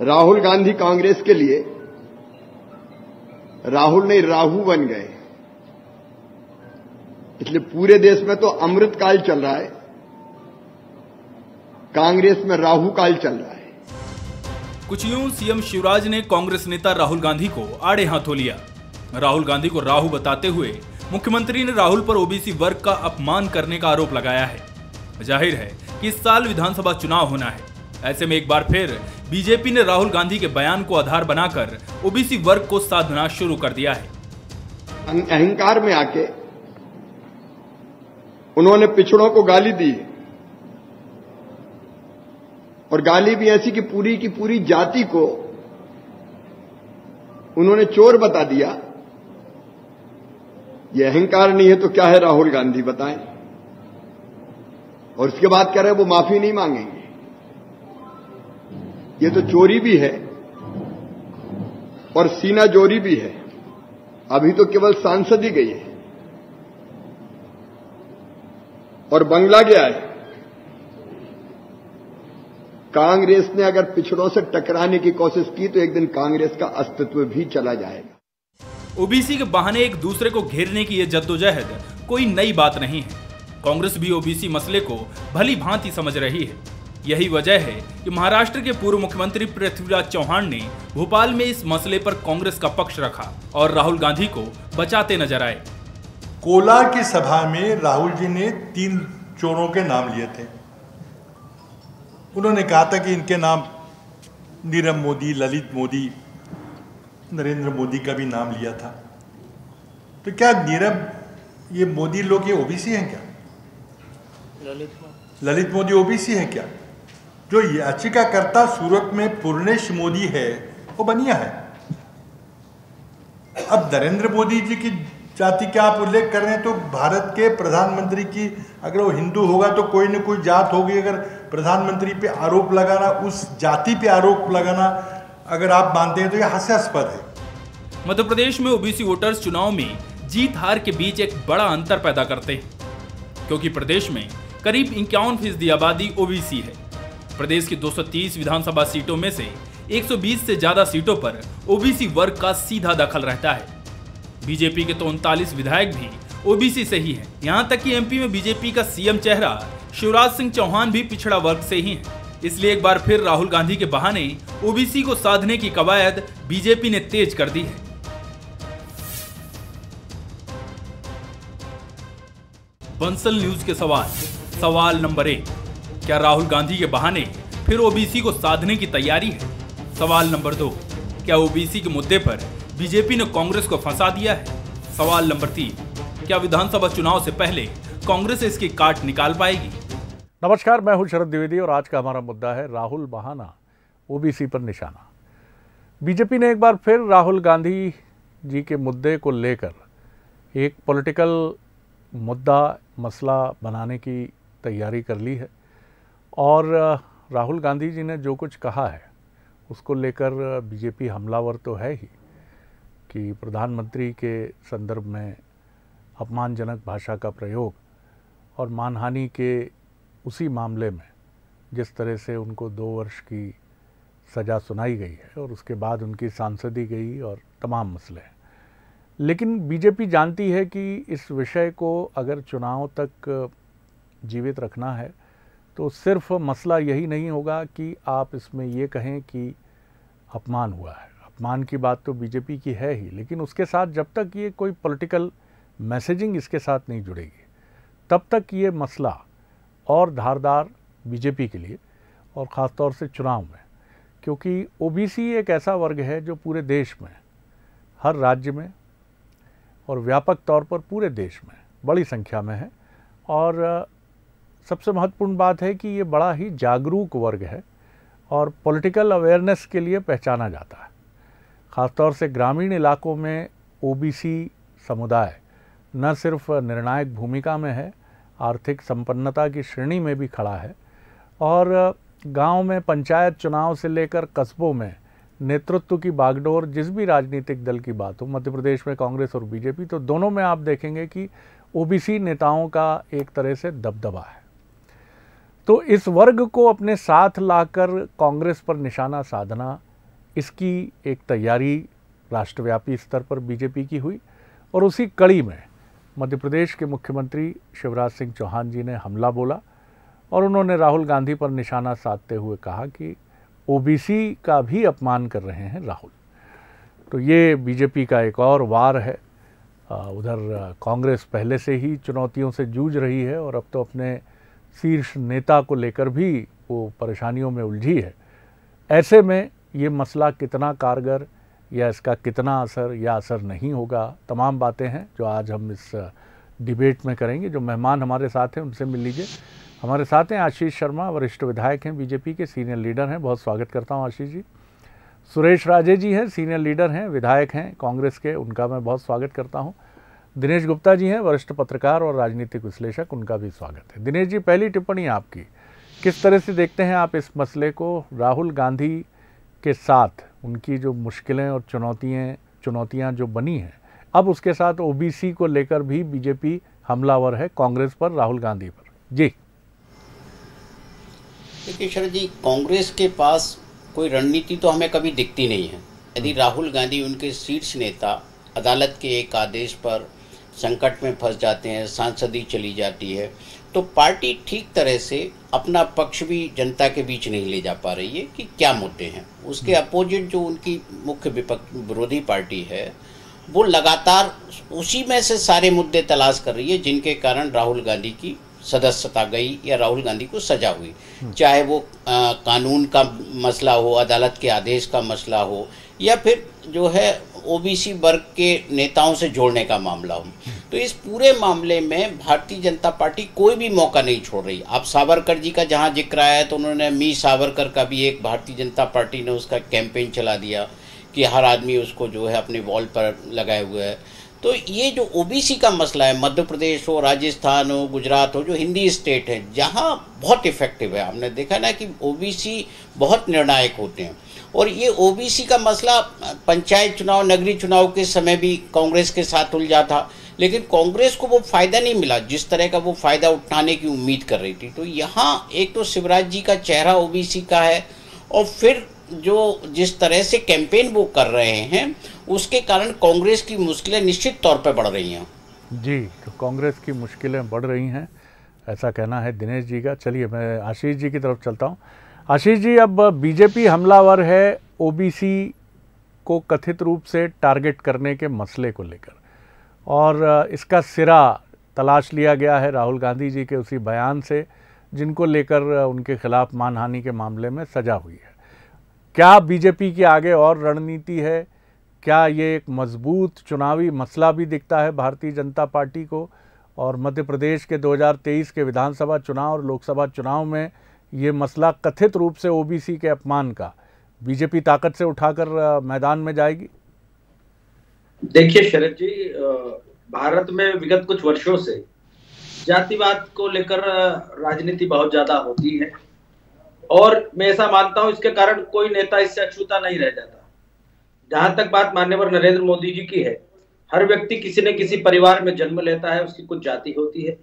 राहुल गांधी कांग्रेस के लिए राहुल नहीं, राहु बन गए। इसलिए पूरे देश में तो अमृत काल चल रहा है। कांग्रेस में राहु काल चल रहा है। कुछ यूँ सीएम शिवराज ने कांग्रेस नेता राहुल गांधी को आड़े हाथों लिया। राहुल गांधी को राहु बताते हुए मुख्यमंत्री ने राहुल पर ओबीसी वर्ग का अपमान करने का आरोप लगाया है। ज़ाहिर है कि इस साल विधानसभा चुनाव होना है। ऐसे में एक बार फिर बीजेपी ने राहुल गांधी के बयान को आधार बनाकर ओबीसी वर्ग को साधना शुरू कर दिया है। अहंकार में आके उन्होंने पिछड़ों को गाली दी। और गाली भी ऐसी कि पूरी की पूरी जाति को उन्होंने चोर बता दिया। ये अहंकार नहीं है तो क्या है राहुल गांधी, बताएँ? और उसके बाद कह रहे वो माफ़ी नहीं मांगेंगे। ये तो चोरी भी है और सीना जोरी भी है। अभी तो केवल सांसद ही गई है। और बंगला गया है। कांग्रेस ने अगर पिछड़ों से टकराने की कोशिश की तो एक दिन कांग्रेस का अस्तित्व भी चला जाएगा। ओबीसी के बहाने एक दूसरे को घेरने की यह जद्दोजहद कोई नई बात नहीं है। कांग्रेस भी ओबीसी मसले को भली भांति समझ रही है। यही वजह है कि महाराष्ट्र के पूर्व मुख्यमंत्री पृथ्वीराज चौहान ने भोपाल में इस मसले पर कांग्रेस का पक्ष रखा और राहुल गांधी को बचाते नज़र आए। कोला की सभा में राहुल जी ने तीन चोरों के नाम लिए थे। उन्होंने कहा था कि इनके नाम नीरव मोदी ललित मोदी नरेंद्र मोदी का भी नाम लिया था। तो क्या नीरव ये मोदी लोग ये ओबीसी हैं क्या? ललित ललित मोदी ओबीसी है क्या? जो याचिकाकर्ता सूरत में पूर्णेश मोदी है, वो बनिया है। अब नरेंद्र मोदी जी की जाति का आप उल्लेख कर रहे हैं तो भारत के प्रधानमंत्री की अगर वो हिंदू होगा तो कोई ना कोई जात होगी। अगर प्रधानमंत्री पे आरोप लगाना, उस जाति पे आरोप लगाना अगर आप मानते हैं तो यह हास्यास्पद है। मध्य प्रदेश में ओबीसी वोटर्स चुनाव में जीत हार के बीच एक बड़ा अंतर पैदा करते हैं, क्योंकि प्रदेश में करीब इक्यावन फ़ीसदी आबादी ओबीसी है। प्रदेश की 230 विधानसभा सीटों में से 120 से ज़्यादा सीटों पर ओबीसी वर्ग का सीधा दखल रहता है। बीजेपी के तो उनतालीस विधायक भी ओबीसी से ही हैं। यहाँ तक कि एमपी में बीजेपी का सीएम चेहरा शिवराज सिंह चौहान भी पिछड़ा वर्ग से ही है। इसलिए एक बार फिर राहुल गांधी के बहाने ओबीसी को साधने की कवायद बीजेपी ने तेज कर दी है। बंसल न्यूज़ के सवाल सवाल नंबर एक। क्या राहुल गांधी के बहाने फिर ओबीसी को साधने की तैयारी है? सवाल नंबर दो, क्या ओबीसी के मुद्दे पर बीजेपी ने कांग्रेस को फंसा दिया है? सवाल नंबर तीन, क्या विधानसभा चुनाव से पहले कांग्रेस इसकी काट निकाल पाएगी? नमस्कार, मैं हूँ शरद द्विवेदी और आज का हमारा मुद्दा है राहुल बहाना, ओबीसी पर निशाना। बीजेपी ने एक बार फिर राहुल गांधी जी के मुद्दे को लेकर एक पॉलिटिकल मुद्दा, मसला बनाने की तैयारी कर ली है। और राहुल गांधी जी ने जो कुछ कहा है, उसको लेकर बीजेपी हमलावर तो है ही, कि प्रधानमंत्री के संदर्भ में अपमानजनक भाषा का प्रयोग और मानहानि के उसी मामले में जिस तरह से उनको दो वर्ष की सज़ा सुनाई गई है और उसके बाद उनकी सांसदी गई और तमाम मसले हैं। लेकिन बीजेपी जानती है कि इस विषय को अगर चुनाव तक जीवित रखना है तो सिर्फ़ मसला यही नहीं होगा कि आप इसमें ये कहें कि अपमान हुआ है। अपमान की बात तो बीजेपी की है ही, लेकिन उसके साथ जब तक ये कोई पॉलिटिकल मैसेजिंग इसके साथ नहीं जुड़ेगी, तब तक ये मसला और धारदार बीजेपी के लिए और ख़ास तौर से चुनाव में, क्योंकि ओबीसी एक ऐसा वर्ग है जो पूरे देश में, हर राज्य में और व्यापक तौर पर पूरे देश में बड़ी संख्या में है और सबसे महत्वपूर्ण बात है कि ये बड़ा ही जागरूक वर्ग है और पॉलिटिकल अवेयरनेस के लिए पहचाना जाता है। ख़ासतौर से ग्रामीण इलाकों में ओबीसी समुदाय न सिर्फ़ निर्णायक भूमिका में है, आर्थिक संपन्नता की श्रेणी में भी खड़ा है और गाँव में पंचायत चुनाव से लेकर कस्बों में नेतृत्व की बागडोर जिस भी राजनीतिक दल की बात हो, मध्य प्रदेश में कांग्रेस और बीजेपी तो दोनों में आप देखेंगे कि ओबीसी नेताओं का एक तरह से दबदबा है। तो इस वर्ग को अपने साथ लाकर कांग्रेस पर निशाना साधना, इसकी एक तैयारी राष्ट्रव्यापी स्तर पर बीजेपी की हुई और उसी कड़ी में मध्य प्रदेश के मुख्यमंत्री शिवराज सिंह चौहान जी ने हमला बोला और उन्होंने राहुल गांधी पर निशाना साधते हुए कहा कि ओबीसी का भी अपमान कर रहे हैं राहुल। तो ये बीजेपी का एक और वार है। उधर कांग्रेस पहले से ही चुनौतियों से जूझ रही है और अब तो अपने शीर्ष नेता को लेकर भी वो परेशानियों में उलझी है। ऐसे में ये मसला कितना कारगर या इसका कितना असर या असर नहीं होगा, तमाम बातें हैं जो आज हम इस डिबेट में करेंगे। जो मेहमान हमारे साथ हैं, उनसे मिल लीजिए। हमारे साथ हैं आशीष शर्मा, वरिष्ठ विधायक हैं, बीजेपी के सीनियर लीडर हैं। बहुत स्वागत करता हूँ आशीष जी। सुरेश राजे जी हैं, सीनियर लीडर हैं, विधायक हैं, कांग्रेस के, उनका मैं बहुत स्वागत करता हूँ। दिनेश गुप्ता जी हैं, वरिष्ठ पत्रकार और राजनीतिक विश्लेषक, उनका भी स्वागत है। दिनेश जी, पहली टिप्पणी आपकी, किस तरह से देखते हैं आप इस मसले को? राहुल गांधी के साथ उनकी जो मुश्किलें और चुनौतियाँ चुनौतियाँ जो बनी हैं, अब उसके साथ ओबीसी को लेकर भी बीजेपी हमलावर है, कांग्रेस पर, राहुल गांधी पर। जी। देखिए शरद जी, कांग्रेस के पास कोई रणनीति तो हमें कभी दिखती नहीं है। यदि। राहुल गांधी उनके शीर्ष नेता, अदालत के एक आदेश पर संकट में फंस जाते हैं सांसदी चली जाती है तो पार्टी ठीक तरह से अपना पक्ष भी जनता के बीच नहीं ले जा पा रही है कि क्या मुद्दे हैं उसके अपोजिट हम्म। जो उनकी मुख्य विपक्ष विरोधी पार्टी है वो लगातार उसी में से सारे मुद्दे तलाश कर रही है जिनके कारण राहुल गांधी की सदस्यता गई या राहुल गांधी को सजा हुई हम्म। चाहे वो आ, कानून का मसला हो अदालत के आदेश का मसला हो या फिर जो है ओबीसी वर्ग के नेताओं से जोड़ने का मामला हो। तो इस पूरे मामले में भारतीय जनता पार्टी कोई भी मौका नहीं छोड़ रही। आप सावरकर जी का जहाँ ज़िक्र आया तो उन्होंने मी सावरकर का भी एक भारतीय जनता पार्टी ने उसका कैंपेन चला दिया कि हर आदमी उसको जो है अपने वॉल पर लगाए हुए है। तो ये जो ओबीसी का मसला है, मध्य प्रदेश हो, राजस्थान हो, गुजरात हो, जो हिंदी स्टेट है, जहाँ बहुत इफ़ेक्टिव है। हमने देखा ना कि ओबीसी बहुत निर्णायक होते हैं। और ये ओबीसी का मसला, पंचायत चुनाव, नगरीय चुनाव के समय भी कांग्रेस के साथ उलझा था, लेकिन कांग्रेस को वो फ़ायदा नहीं मिला, जिस तरह का वो फ़ायदा उठाने की उम्मीद कर रही थी। तो यहाँ एक तो शिवराज जी का चेहरा ओबीसी का है, और फिर जो जिस तरह से कैंपेन वो कर रहे हैं उसके कारण कांग्रेस की मुश्किलें निश्चित तौर पर बढ़ रही हैं। जी तो कांग्रेस की मुश्किलें बढ़ रही हैं, ऐसा कहना है दिनेश जी का। चलिए, मैं आशीष जी की तरफ़ चलता हूँ। आशीष जी, अब बीजेपी हमलावर है ओबीसी को कथित रूप से टारगेट करने के मसले को लेकर। और इसका सिरा तलाश लिया गया है राहुल गांधी जी के उसी बयान से, जिनको लेकर उनके खिलाफ मानहानि के मामले में सजा हुई है। क्या बीजेपी की आगे और रणनीति है? क्या ये एक मज़बूत चुनावी मसला भी दिखता है भारतीय जनता पार्टी को? और मध्य प्रदेश के 2023 के विधानसभा चुनाव और लोकसभा चुनाव में ये मसला कथित रूप से ओबीसी के अपमान का, बीजेपी ताकत से उठाकर मैदान में जाएगी? देखिए, शरद जी भारत में विगत कुछ वर्षों से जातिवाद को लेकर राजनीति बहुत ज़्यादा होती है। और मैं ऐसा मानता हूँ, इसके कारण कोई नेता इससे अछूता नहीं रह जाता। जहाँ तक बात मान्यवर नरेंद्र मोदी जी की है, हर व्यक्ति किसी न किसी परिवार में जन्म लेता है, उसकी कुछ जाति होती है।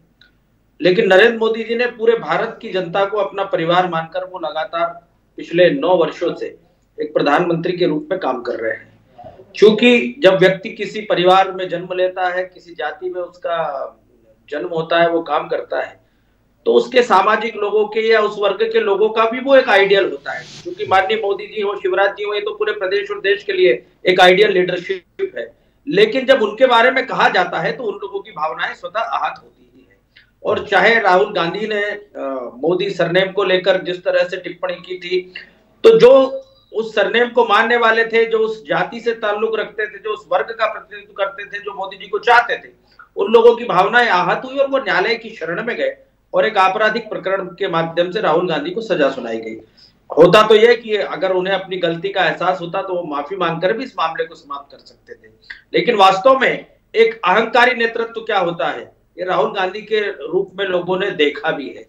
लेकिन नरेंद्र मोदी जी ने पूरे भारत की जनता को अपना परिवार मानकर वो लगातार पिछले नौ वर्षों से एक प्रधानमंत्री के रूप में काम कर रहे हैं। क्योंकि जब व्यक्ति किसी परिवार में जन्म लेता है, किसी जाति में उसका जन्म होता है, वो काम करता है तो उसके सामाजिक लोगों के या उस वर्ग के लोगों का भी वो एक आइडियल होता है। क्योंकि माननीय मोदी जी हो, शिवराज जी हो, ये तो पूरे प्रदेश और देश के लिए एक आइडियल लीडरशिप है। लेकिन जब उनके बारे में कहा जाता है तो उन लोगों की भावनाएँ स्वतः आहत होती ही है। और चाहे राहुल गांधी ने मोदी सरनेम को लेकर जिस तरह से टिप्पणी की थी तो जो उस सरनेम को मानने वाले थे, जो उस जाति से ताल्लुक रखते थे, जो उस वर्ग का प्रतिनिधित्व करते थे, जो मोदी जी को चाहते थे, उन लोगों की भावनाएँ आहत हुई और वो न्यायालय की शरण में गए। और एक आपराधिक प्रकरण के माध्यम से राहुल गांधी को सजा सुनाई गई। होता तो यह कि अगर उन्हें अपनी गलती का एहसास होता तो वो माफ़ी मांगकर भी इस मामले को समाप्त कर सकते थे। लेकिन वास्तव में एक अहंकारी नेतृत्व क्या होता है? ये राहुल गांधी के रूप में लोगों ने देखा भी है।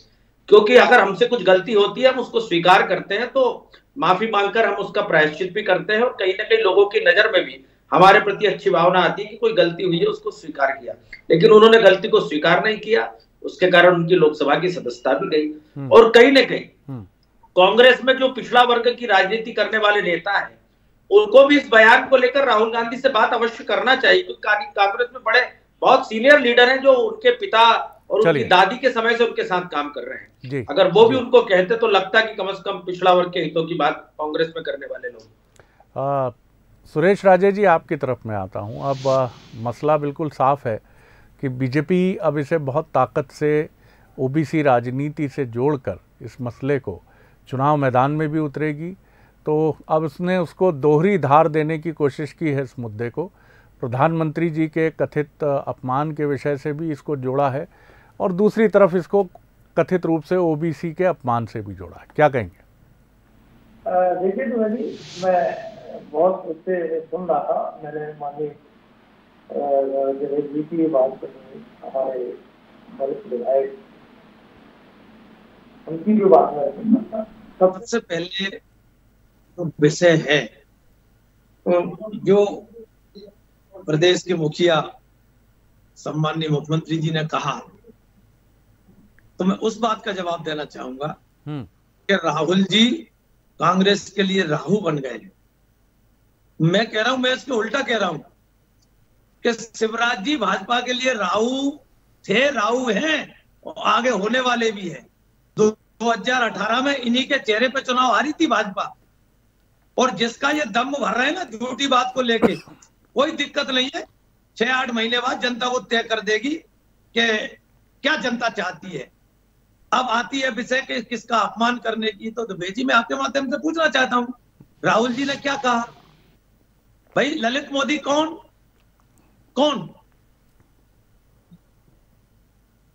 क्योंकि अगर हमसे कुछ गलती होती है, हम उसको स्वीकार करते हैं तो माफ़ी मांगकर हम उसका प्रायश्चित भी करते हैं और कहीं ना कहीं लोगों की नज़र में भी हमारे प्रति अच्छी भावना आती है कि कोई गलती हुई है, उसको स्वीकार किया। लेकिन उन्होंने गलती को स्वीकार नहीं किया। उसके कारण उनकी लोकसभा की सदस्यता भी गई। हम्म। और कहीं ना कहीं हम्म। कांग्रेस में जो पिछड़ा वर्ग की राजनीति करने वाले नेता है उनको भी इस बयान को लेकर राहुल गांधी से बात अवश्य करना चाहिए क्योंकि कांग्रेस में बड़े बहुत सीनियर लीडर हैं जो उनके पिता और उनकी दादी के समय से उनके साथ काम कर रहे हैं। अगर वो भी उनको कहते तो लगता कि कम से कम पिछड़ा वर्ग के हितों की बात कांग्रेस में करने वाले लोग। सुरेश राजे जी आपकी तरफ़ में आता हूँ। अब आ, मसला बिल्कुल साफ़ है। कि बीजेपी अब इसे बहुत ताकत से, ओबीसी राजनीति से जोड़कर इस मसले को चुनाव मैदान में भी उतरेगी। तो अब उसने उसको दोहरी धार देने की कोशिश की है इस मुद्दे को। प्रधानमंत्री जी के कथित अपमान के विषय से भी इसको जोड़ा है और दूसरी तरफ़ इसको कथित रूप से ओबीसी के अपमान से भी जोड़ा है। क्या कहेंगे? देखिए तो मैं बहुत उससे सुन रहा था, मैंने मानी जी की बात करी हमारे वरिष्ठ विधायक उनकी भी बात सबसे पहले जो विषय है जो प्रदेश के मुखिया सम्मान्य मुख्यमंत्री जी ने कहा तो मैं उस बात का जवाब देना चाहूँगा हम्म। कि राहुल जी कांग्रेस के लिए राहु बन गए। मैं कह रहा हूँ मैं इसके उल्टा कह रहा हूँ। कि शिवराज जी भाजपा के लिए राहु थे, राहु हैं और आगे होने वाले भी हैं। दो हज़ार अठारह में इन्हीं के चेहरे पे चुनाव हारी थी भाजपा। और जिसका ये दम भर रहे हैं ना झूठी बात को लेके, कोई दिक्कत नहीं है। छह आठ महीने बाद जनता वो तय कर देगी कि क्या जनता चाहती है। अब आती है विषय के किसका अपमान करने की तो भेजी मैं आपके माध्यम से पूछना चाहता हूँ। राहुल जी ने क्या कहा? भाई, ललित मोदी कौन? कौन?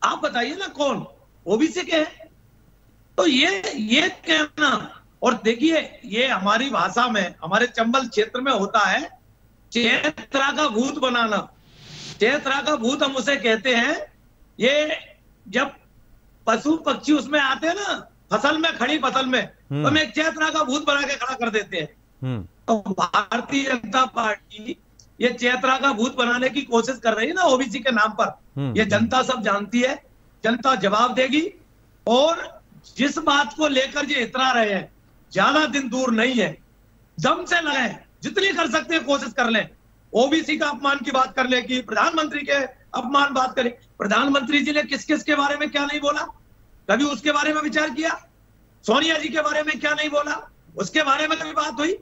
आप बताइए ना कौन? ओबीसी के हैं। तो ये ये कहना और देखिए ये हमारी भाषा में हमारे चंबल क्षेत्र में होता है चेत्रा का भूत बनाना। चेत्रा का भूत हम उसे कहते हैं ये जब पशु पक्षी उसमें आते हैं ना फ़सल में खड़ी फ़सल में तो हम एक चेतना का भूत बना के खड़ा कर देते हैं। हम्म। तो भारतीय जनता पार्टी ये चेतना का भूत बनाने की कोशिश कर रही है ना ओबीसी के नाम पर। हम्म। ये जनता सब जानती है जनता जवाब देगी और जिस बात को लेकर ये इतरा रहे हैं ज़्यादा दिन दूर नहीं है दम से लगे जितनी कर सकते हैं कोशिश कर लें। ओबीसी का अपमान की बात कर ले की प्रधानमंत्री के अपमान बात करें। प्रधानमंत्री जी ने किस किस के बारे में क्या नहीं बोला? कभी उसके बारे में विचार किया? सोनिया जी के बारे में क्या नहीं बोला? उसके बारे में कभी बात हुई?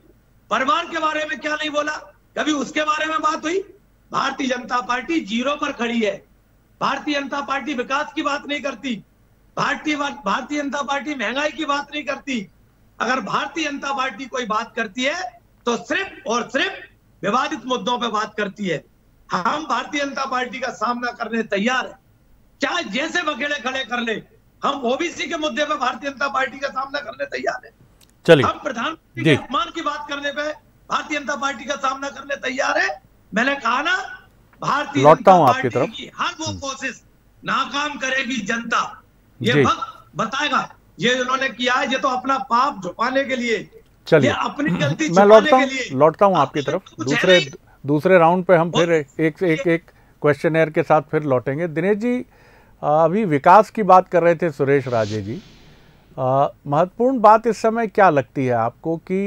परिवार के बारे में क्या नहीं बोला? कभी उसके बारे में बात हुई? भारतीय जनता पार्टी ज़ीरो पर खड़ी है। भारतीय जनता पार्टी विकास की बात नहीं करती। भारतीय भारतीय जनता पार्टी महँगाई की बात नहीं करती। अगर भारतीय जनता पार्टी कोई बात करती है तो सिर्फ़ और सिर्फ़ विवादित मुद्दों पर बात करती है। हम भारतीय जनता पार्टी का सामना करने तैयार है। चाहे जैसे बखेड़े खड़े कर ले हम ओबीसी के मुद्दे पर भारतीय जनता पार्टी का सामना करने तैयार है। चलिए। हम प्रधानमंत्री के अपमान की बात करने पे भारतीय जनता पार्टी का सामना करने तैयार है। मैंने कहा ना भारतीय जनता पार्टी तरफ़। की हर वो हम्म। कोशिश नाकाम करेगी जनता। ये वक्त बताएगा। ये उन्होंने किया है ये तो अपना पाप झुपाने के लिए। चलिए। अपनी गलती मैं लौटता हूँ लौटता हूँ आपकी तरफ़। दूसरे दूसरे राउंड पे हम फिर एक एक एक क्वेश्चन एयर के साथ फिर लौटेंगे। दिनेश जी अभी विकास की बात कर रहे थे सुरेश राजे जी। महत्वपूर्ण बात इस समय क्या लगती है आपको कि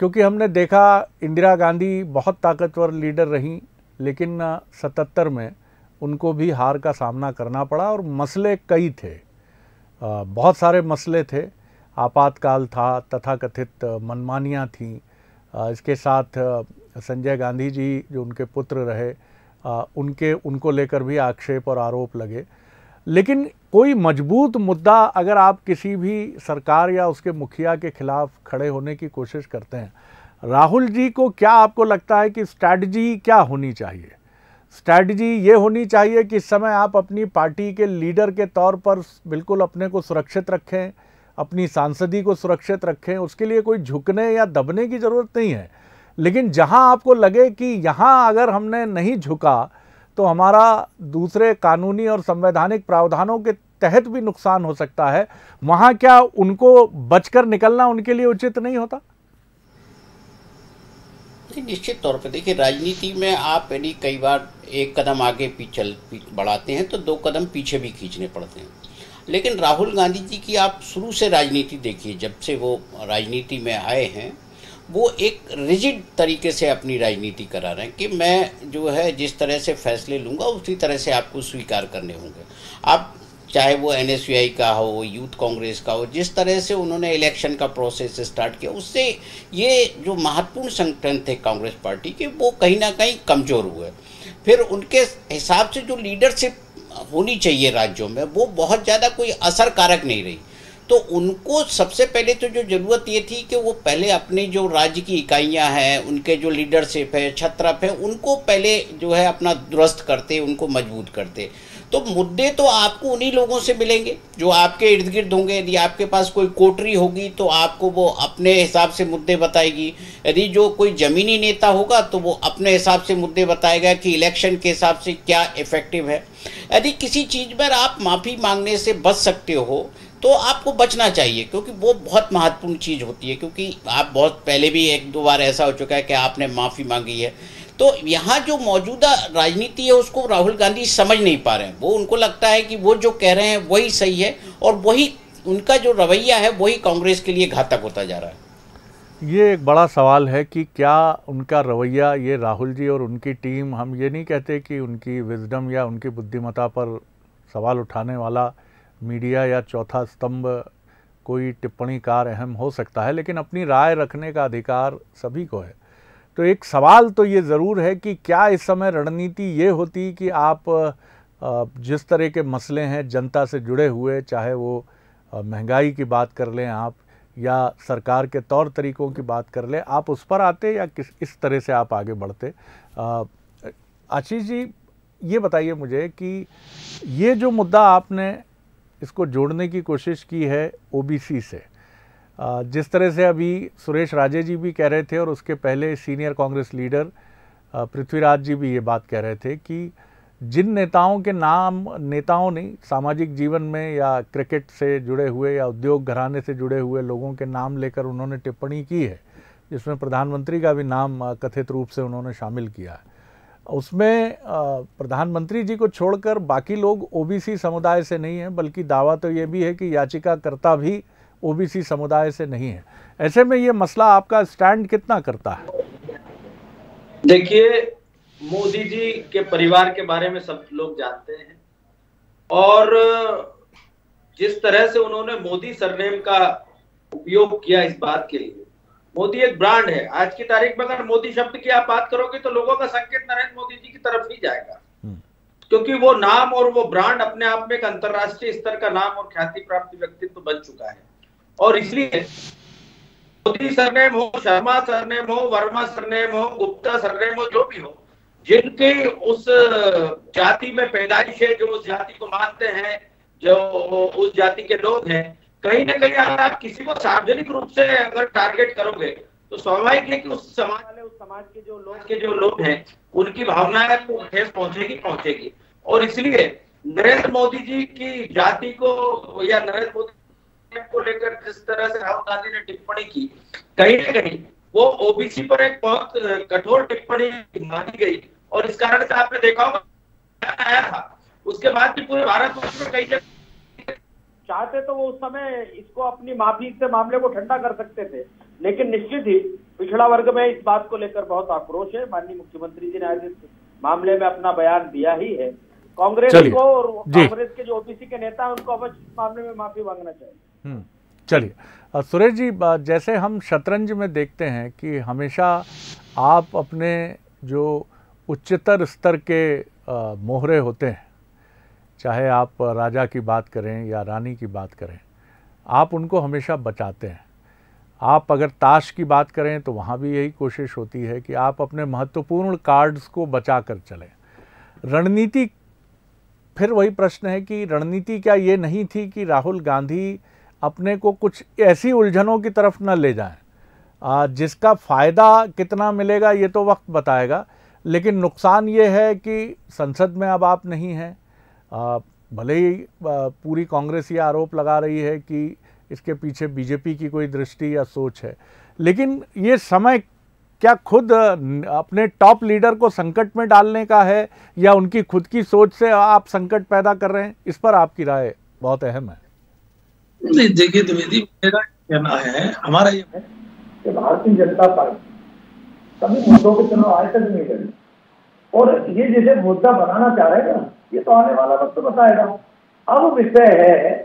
क्योंकि हमने देखा इंदिरा गांधी बहुत ताकतवर लीडर रहीं, लेकिन सतहत्तर में उनको भी हार का सामना करना पड़ा और मसले कई थे। बहुत सारे मसले थे। आपातकाल था, तथाकथित मनमानियाँ थीं। इसके साथ संजय गांधी जी जो उनके पुत्र रहे उनके, उनको लेकर भी आक्षेप और आरोप लगे। लेकिन कोई मज़बूत मुद्दा अगर आप किसी भी सरकार या उसके मुखिया के खिलाफ खड़े होने की कोशिश करते हैं, राहुल जी को क्या आपको लगता है कि स्ट्रैटेजी क्या होनी चाहिए? स्ट्रैटेजी ये होनी चाहिए कि इस समय आप अपनी पार्टी के लीडर के तौर पर बिल्कुल अपने को सुरक्षित रखें, अपनी सांसदी को सुरक्षित रखें, उसके लिए कोई झुकने या दबने की ज़रूरत नहीं है। लेकिन जहाँ आपको लगे कि यहाँ अगर हमने नहीं झुका तो हमारा दूसरे कानूनी और संवैधानिक प्रावधानों के तहत भी नुकसान हो सकता है। वहाँ क्या उनको बचकर निकलना उनके लिए उचित नहीं होता? निश्चित तौर पर देखिए, राजनीति में आप यदि कई बार एक कदम आगे पीछे बढ़ाते हैं तो दो कदम पीछे भी खींचने पड़ते हैं। लेकिन राहुल गांधी जी की आप शुरू से राजनीति देखिए, जब से वो राजनीति में आए हैं वो एक रिजिड तरीके से अपनी राजनीति करा रहे हैं कि मैं जो है, जिस तरह से फैसले लूँगा, उसी तरह से आपको स्वीकार करने होंगे। आप चाहे वो एन का हो, यूथ कांग्रेस का हो, जिस तरह से उन्होंने इलेक्शन का प्रोसेस स्टार्ट किया, उससे ये जो महत्वपूर्ण संगठन थे कांग्रेस पार्टी के, वो कहीं ना कहीं कमज़ोर हुए। फिर उनके हिसाब से जो लीडरशिप होनी चाहिए राज्यों में, वो बहुत ज़्यादा कोई असर कारक नहीं रही। तो उनको सबसे पहले तो जो ज़रूरत ये थी कि वो पहले अपने जो राज्य की इकाइयाँ हैं, उनके जो लीडरशिप है, छत्रप है, उनको पहले जो है अपना दुरुस्त करते, उनको मज़बूत करते। तो मुद्दे तो आपको उन्हीं लोगों से मिलेंगे जो आपके इर्द गिर्द होंगे। यदि आपके पास कोई कोटरी होगी तो आपको वो अपने हिसाब से मुद्दे बताएगी। यदि जो कोई ज़मीनी नेता होगा तो वो अपने हिसाब से मुद्दे बताएगा कि इलेक्शन के हिसाब से क्या इफ़ेक्टिव है। यदि किसी चीज़ पर आप माफ़ी मांगने से बच सकते हो तो आपको बचना चाहिए, क्योंकि वो बहुत महत्वपूर्ण चीज़ होती है, क्योंकि आप बहुत पहले भी एक दो बार ऐसा हो चुका है कि आपने माफ़ी मांगी है। तो यहाँ जो मौजूदा राजनीति है, उसको राहुल गांधी समझ नहीं पा रहे हैं। वो उनको लगता है कि वो जो कह रहे हैं, वही सही है, और वही उनका जो रवैया है, वही कांग्रेस के लिए घातक होता जा रहा है। ये एक बड़ा सवाल है कि क्या उनका रवैया, ये राहुल जी और उनकी टीम, हम ये नहीं कहते कि उनकी विजडम या उनकी बुद्धिमता पर सवाल उठाने वाला मीडिया या चौथा स्तंभ कोई टिप्पणीकार अहम हो सकता है, लेकिन अपनी राय रखने का अधिकार सभी को है। तो एक सवाल तो ये ज़रूर है कि क्या इस समय रणनीति ये होती कि आप जिस तरह के मसले हैं, जनता से जुड़े हुए, चाहे वो महँगाई की बात कर लें आप, या सरकार के तौर तरीक़ों की बात कर लें, आप उस पर आते या किस, इस तरह से आप आगे बढ़ते? आशीष जी, ये बताइए मुझे कि ये जो मुद्दा आपने इसको जोड़ने की कोशिश की है ओबीसी से। जिस तरह से अभी सुरेश राजे जी भी कह रहे थे और उसके पहले सीनियर कांग्रेस लीडर पृथ्वीराज जी भी ये बात कह रहे थे कि जिन नेताओं के नाम, नेताओं ने सामाजिक जीवन में या क्रिकेट से जुड़े हुए या उद्योग घराने से जुड़े हुए लोगों के नाम लेकर उन्होंने टिप्पणी की है, जिसमें प्रधानमंत्री का भी नाम कथित रूप से उन्होंने शामिल किया है। उसमें प्रधानमंत्री जी को छोड़कर बाकी लोग ओबीसी समुदाय से नहीं हैं, बल्कि दावा तो ये भी है कि याचिकाकर्ता भी ओबीसी समुदाय से नहीं है। ऐसे में ये मसला आपका स्टैंड कितना करता है? देखिए, मोदी जी के परिवार के बारे में सब लोग जानते हैं, और जिस तरह से उन्होंने मोदी सरनेम का उपयोग किया इस बात के लिए मोदी एक ब्रांड है। आज की तारीख में अगर मोदी शब्द की आप बात करोगे तो लोगों का संकेत नरेंद्र मोदी जी की तरफ़ ही जाएगा। हम्म। क्योंकि वो नाम और वो ब्रांड अपने आप में एक अंतरराष्ट्रीय स्तर का नाम और ख्याति प्राप्त व्यक्तित्व बन चुका है। और इसलिए मोदी सरनेम हो शर्मा सरनेम हो वर्मा सरनेम हो गुप्ता सरनेम हो जो भी हो जिनके उस जाति में पैदाइश है जो उस जाति को मानते हैं जो उस जाति के लोग हैं कहीं ना कहीं अगर आप किसी को सार्वजनिक रूप से अगर टारगेट करोगे तो स्वाभाविक है कि उस समाज वाले, उस समाज के जो लोग के जो लोग हैं, उनकी भावनाएँ को ठेस पहुंचेगी पहुंचेगी। और इसलिए नरेंद्र मोदी जी की जाति को या नरेंद्र मोदी को लेकर जिस तरह से राहुल गांधी ने टिप्पणी की, कहीं ना कहीं वो ओबीसी पर एक बहुत कठोर टिप्पणी मानी गई। और इस कारण से आपने देखा होगा, आया था। उसके बाद भी पूरे भारत में कई जगह चाहते तो वो उस समय इसको अपनी माफ़ी से मामले को ठंडा कर सकते थे। लेकिन निश्चित ही पिछड़ा वर्ग में इस बात को लेकर बहुत आक्रोश है। माननीय मुख्यमंत्री जी ने आज इस मामले में अपना बयान दिया ही है। कांग्रेस को और कांग्रेस के जो ओबीसी के नेता हैं उनको अवश्य मामले में माफ़ी मांगना चाहिए। हम्म, चलिए। सुरेश जी जैसे हम शतरंज में देखते हैं कि हमेशा आप अपने जो उच्चतर स्तर के मोहरे होते हैं चाहे आप राजा की बात करें या रानी की बात करें, आप उनको हमेशा बचाते हैं। आप अगर ताश की बात करें तो वहाँ भी यही कोशिश होती है कि आप अपने महत्वपूर्ण कार्ड्स को बचा कर चलें। रणनीति, फिर वही प्रश्न है कि रणनीति क्या ये नहीं थी कि राहुल गांधी अपने को कुछ ऐसी उलझनों की तरफ़ न ले जाएँ। जिसका फ़ायदा कितना मिलेगा ये तो वक्त बताएगा, लेकिन नुकसान ये है कि संसद में अब आप नहीं हैं। भले ही पूरी कांग्रेस ये आरोप लगा रही है कि इसके पीछे बीजेपी की कोई दृष्टि या सोच है। लेकिन ये समय क्या खुद अपने टॉप लीडर को संकट में डालने का है या उनकी खुद की सोच से आप संकट पैदा कर रहे हैं? इस पर आपकी राय बहुत अहम है। देखिए द्विवेदी, मेरा कहना है, हमारा ये है कि भारतीय जनता पार्टी कभी मुद्दों के चुनाव आज तक नहीं लड़ी और ये जैसे मुद्दा बनाना चाह रहे हैं ना ये तो आने वाला वक्त बताएगा। अब विषय है,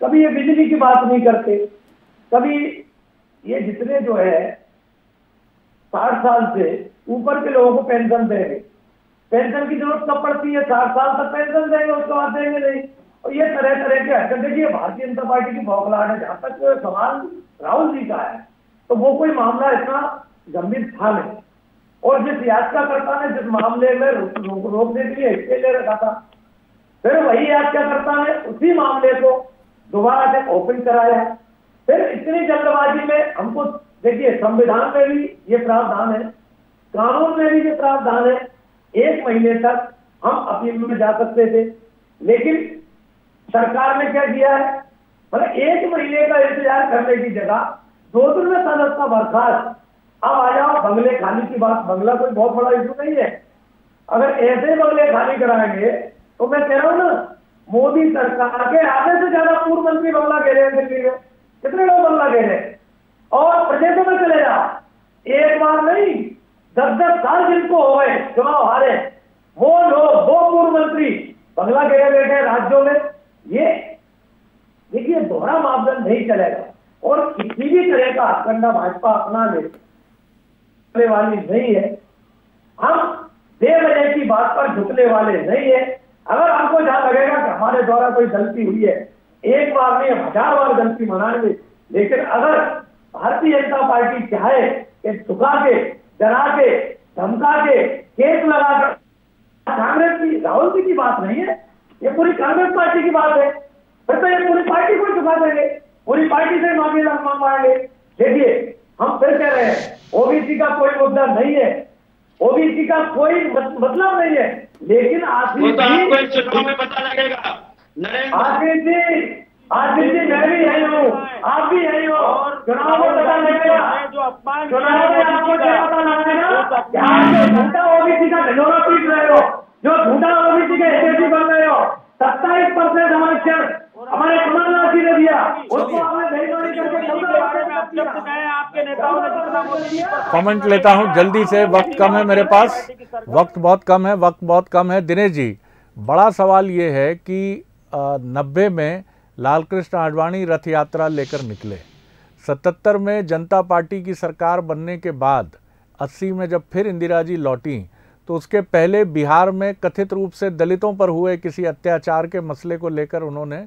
कभी ये बिजली की बात नहीं करते। कभी ये जितने जो है, साठ साल से ऊपर के लोगों को पेंशन देंगे। पेंशन की ज़रूरत कब पड़ती है? साठ साल तक पेंशन देंगे, उसके बाद देंगे नहीं। और ये तरह तरह के हरकत देखिए, भारतीय जनता पार्टी की बौखलाहट है। जहाँ तक सवाल राहुल जी का है तो वो कोई मामला इतना गंभीर था नहीं। और जिस याचिकाकर्ता ने जिस मामले में रोकने के लिए हिस्से ले रखा था, फिर वही याचिकाकर्ता ने उसी मामले को दोबारा से ओपन कराया फिर इतनी जल्दबाजी में हमको, देखिए, संविधान में भी ये प्रावधान है, कानून में भी ये प्रावधान है, एक महीने तक हम अपील में जा सकते थे, लेकिन सरकार ने क्या किया है? मतलब एक महीने का इंतज़ार करने की जगह, दो दिन में सदस्य बर्खास्त अब आ जाओ, बंगले खाली की बात, बंगला कोई बहुत बड़ा इशू नहीं है। अगर ऐसे बंगले खाली कराएँगे तो मैं कह रहा हूँ ना, मोदी सरकार के आधे से ज़्यादा पूर्व मंत्री बंगला कह हैं दिल्ली में। कितने लोग बंगला कह हैं? और प्रदेशों में चले जा एक बार नहीं दस दस साल जिनको हो गए, चुनाव हारे, वो लोग, वो पूर्व मंत्री बंगला कह बैठे राज्यों में। ये, देखिए, दोहरा मापदंड नहीं चलेगा। और किसी भी तरह का अखंडा भाजपा अपना ले। वाली नहीं है। हम बेवजह की बात पर झुकने वाले नहीं है। अगर आपको जहाँ लगेगा कि हमारे द्वारा कोई गलती हुई है, एक बार नहीं हज़ार बार गलती मनाएँगे। लेकिन अगर भारतीय जनता पार्टी चाहे कि झुका के, डरा के, धमका के, केस लगाकर कांग्रेस की, राहुल जी की बात नहीं है। ये पूरी कांग्रेस पार्टी की बात है। फिर तो ये पूरी पार्टी को झुका देंगे। पूरी पार्टी से माफ़ी मांगवाएँगे देखिए, हम फिर कह रहे हैं ओबीसी का कोई मुद्दा नहीं है। ओबीसी का कोई मतलब नहीं है। लेकिन आखिर तो आपको चुनाव में पता लगेगा। जी आखिर जी मैं भी यही हूँ। आप भी यही हो। चुनाव में पता लगेगा। चुनाव में आपको क्या पता लगेगा। आप जो झूठा ओबीसी का ढिंडोरा पीट रहे हो। जो झूठा ओबीसी के एसएससी बन रहे हो। सत्ताईस परसेंट आरक्षण हमारे कमलनाथ जी ने दिया। उसको हमने बेईमानी आपके नेताओं ने जितना कमेंट लेता हूँ जल्दी से वक्त कम है मेरे पास। वक्त बहुत कम है वक्त बहुत कम है। दिनेश जी बड़ा सवाल ये है कि नब्बे में लालकृष्ण आडवाणी रथ यात्रा लेकर निकले। सतहत्तर में जनता पार्टी की सरकार बनने के बाद अस्सी में जब फिर इंदिरा जी लौटी तो उसके पहले बिहार में कथित रूप से दलितों पर हुए किसी अत्याचार के मसले को लेकर उन्होंने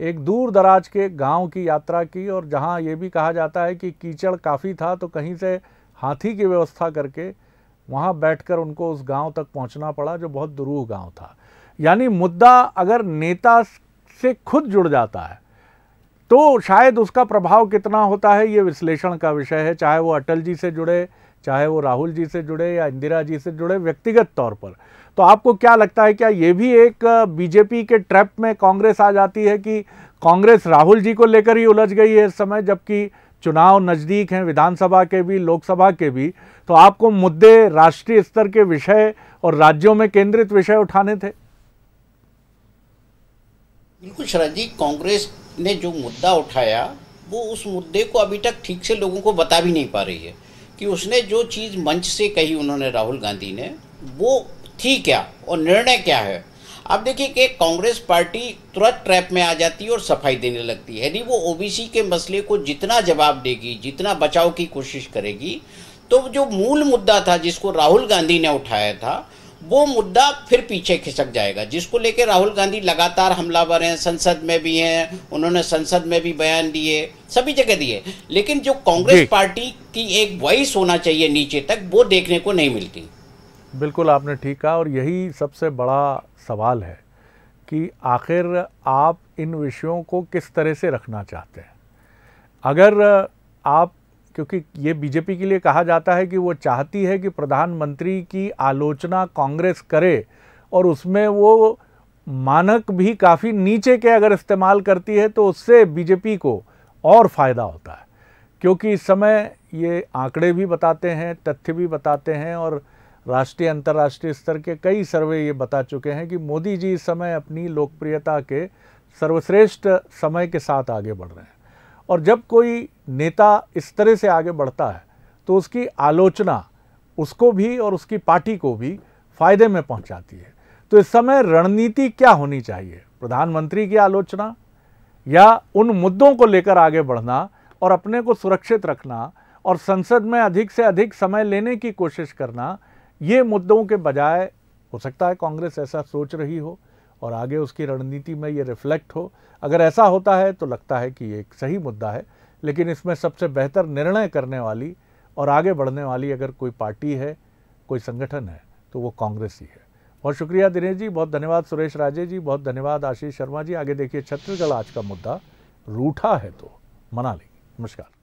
एक दूर दराज के गाँव की यात्रा की और जहाँ ये भी कहा जाता है कि कीचड़ काफ़ी था तो कहीं से हाथी की व्यवस्था करके वहाँ बैठकर उनको उस गाँव तक पहुँचना पड़ा, जो बहुत दुरूह गाँव था। यानी मुद्दा अगर नेता से खुद जुड़ जाता है तो शायद उसका प्रभाव कितना होता है, ये विश्लेषण का विषय है। चाहे वो अटल जी से जुड़े, चाहे वो राहुल जी से जुड़े या इंदिरा जी से जुड़े, व्यक्तिगत तौर पर। तो आपको क्या लगता है, क्या ये भी एक बीजेपी के ट्रैप में कांग्रेस आ जाती है कि कांग्रेस राहुल जी को लेकर ही उलझ गई है इस समय, जबकि चुनाव नज़दीक हैं विधानसभा के भी, लोकसभा के भी तो आपको मुद्दे राष्ट्रीय स्तर के विषय और राज्यों में केंद्रित विषय उठाने थे? बिल्कुल शरद जी कांग्रेस ने जो मुद्दा उठाया, वो उस मुद्दे को अभी तक ठीक से लोगों को बता भी नहीं पा रही है कि उसने जो चीज़ मंच से कही उन्होंने राहुल गांधी ने, वो थी क्या और निर्णय क्या है? अब देखिए कि कांग्रेस पार्टी तुरंत ट्रैप में आ जाती है और सफ़ाई देने लगती है। यदि वो ओबीसी के मसले को जितना जवाब देगी जितना बचाव की कोशिश करेगी तो जो मूल मुद्दा था जिसको राहुल गांधी ने उठाया था वो मुद्दा फिर पीछे खिसक जाएगा। जिसको लेकर राहुल गांधी लगातार हमलावर हैं संसद में भी हैं उन्होंने संसद में भी बयान दिए सभी जगह दिए। लेकिन जो कांग्रेस पार्टी की एक वॉइस होना चाहिए नीचे तक वो देखने को नहीं मिलती। बिल्कुल आपने ठीक कहा और यही सबसे बड़ा सवाल है कि आखिर आप इन विषयों को किस तरह से रखना चाहते हैं? अगर आप, क्योंकि ये बीजेपी के लिए कहा जाता है कि वो चाहती है कि प्रधानमंत्री की आलोचना कांग्रेस करे और उसमें वो मानक भी काफ़ी नीचे के अगर इस्तेमाल करती है तो उससे बीजेपी को और फ़ायदा होता है। क्योंकि इस समय ये आंकड़े भी बताते हैं, तथ्य भी बताते हैं और राष्ट्रीय, अंतर्राष्ट्रीय स्तर के कई सर्वे ये बता चुके हैं कि मोदी जी इस समय अपनी लोकप्रियता के सर्वश्रेष्ठ समय के साथ आगे बढ़ रहे हैं। और जब कोई नेता इस तरह से आगे बढ़ता है तो उसकी आलोचना उसको भी और उसकी पार्टी को भी फ़ायदे में पहुंचाती है। तो इस समय रणनीति क्या होनी चाहिए? प्रधानमंत्री की आलोचना या उन मुद्दों को लेकर आगे बढ़ना और अपने को सुरक्षित रखना और संसद में अधिक से अधिक समय लेने की कोशिश करना ये मुद्दों के बजाय हो सकता है कांग्रेस ऐसा सोच रही हो और आगे उसकी रणनीति में ये रिफ्लेक्ट हो। अगर ऐसा होता है तो लगता है कि ये एक सही मुद्दा है, लेकिन इसमें सबसे बेहतर निर्णय करने वाली और आगे बढ़ने वाली अगर कोई पार्टी है, कोई संगठन है तो वो कांग्रेस ही है। बहुत शुक्रिया दिनेश जी, बहुत धन्यवाद सुरेश राजे जी, बहुत धन्यवाद आशीष शर्मा जी। आगे देखिए छत्तीसगढ़ आज का मुद्दा रूठा है तो मना लेंगे। नमस्कार।